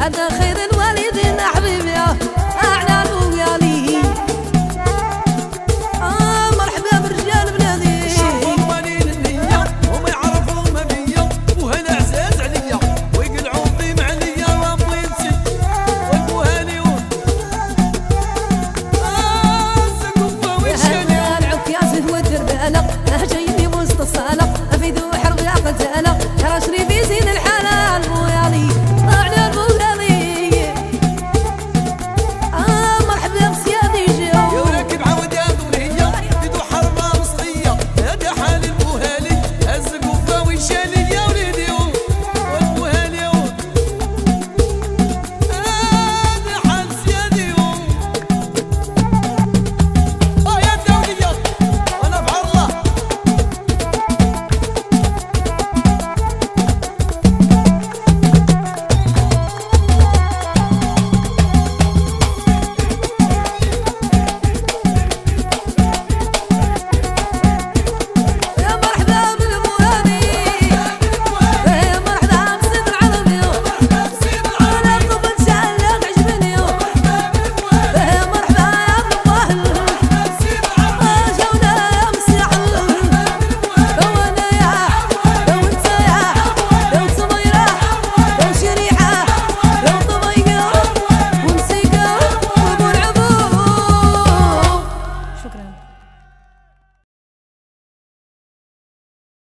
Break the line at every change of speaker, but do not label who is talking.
هذا خير الوالدين حبيبي.